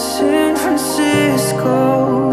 San Francisco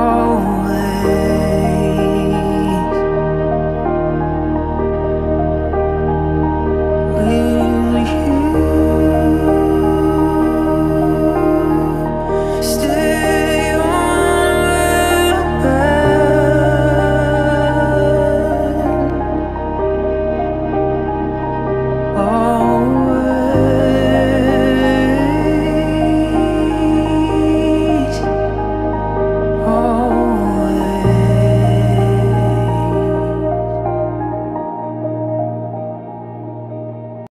Always,